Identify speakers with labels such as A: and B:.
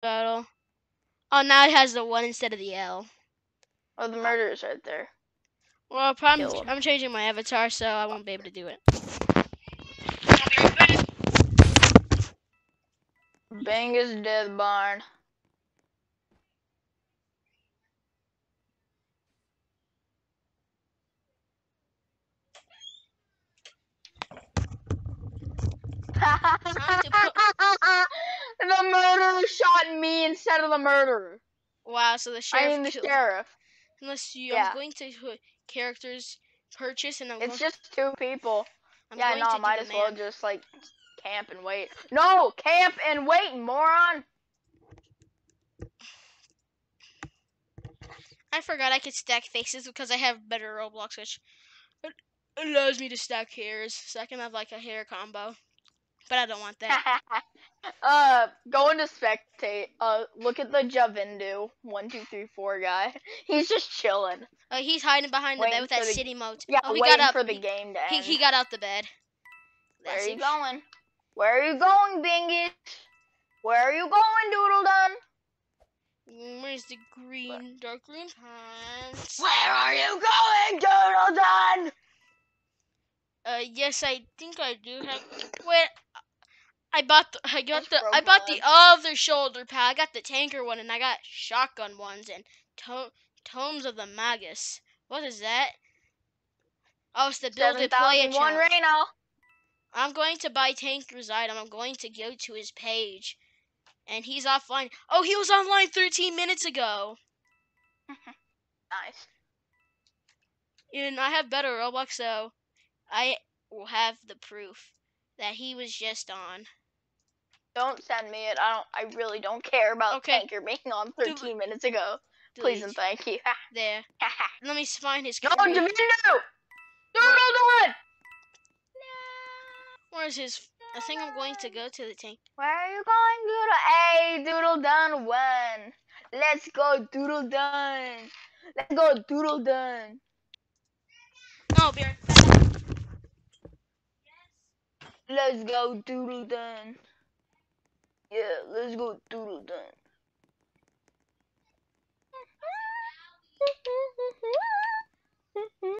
A: battle. Oh, now it has the one instead of the L.
B: Oh, the murderer's right there.
A: Well, I'm, I'm changing my avatar, so I won't be able to do it.
B: Bangus Death Barn. The murderer shot me instead of the murderer.
A: Wow, so the sheriff.
B: I mean the
A: killed-
B: sheriff.
A: Unless you,
B: Yeah.
A: I'm going to put characters purchase, and I'm
B: It's just two people.
A: I'm
B: yeah, no, might as well just like camp and wait. No, camp and wait, moron.
A: I forgot I could stack faces because I have better Roblox, which allows me to stack hairs, so I can have like a hair combo. But I don't want that.
B: uh, going to spectate. Uh, look at the Javindu one two three four guy. He's just chilling.
A: Uh, he's hiding behind the bed with that
B: the-
A: city moat.
B: Yeah,
A: oh, he
B: waiting
A: got up.
B: for the game to
A: he,
B: end.
A: he got out the bed.
B: Where
A: That's
B: are you
A: it.
B: going? Where are you going, Bingus? Where are you going, Doodle Dun?
A: Mm, Where's the green, dark green pants?
B: Where are you going, Doodle Dun?
A: Uh, yes, I think I do have. Wait, I bought the. I got the. I bought the other shoulder pad. I got the tanker one, and I got shotgun ones and to- tomes of the magus. What is that? Oh, it's the build it play it
B: one. Reno.
A: I'm going to buy Tanker's item. I'm going to go to his page, and he's offline. Oh, he was online 13 minutes ago.
B: Nice.
A: And I have better Roblox, so I will have the proof that he was just on.
B: Don't send me it. I don't. I really don't care about
A: Okay.
B: Tanker being on 13 minutes ago.
A: Delete.
B: Please and thank you.
A: There. Let me find his.
B: no,
A: career.
B: Javindu! Doodle Dun!
A: Where's his? I think I'm going to go to the tank.
B: Where are you going, Doodle? Hey, Doodle Dun won. Let's go, Doodle Dun. Let's go, Doodle Dun.
A: Oh, be right back.
B: Let's go, Doodle Dun. Yeah, let's go, Doodle Dun.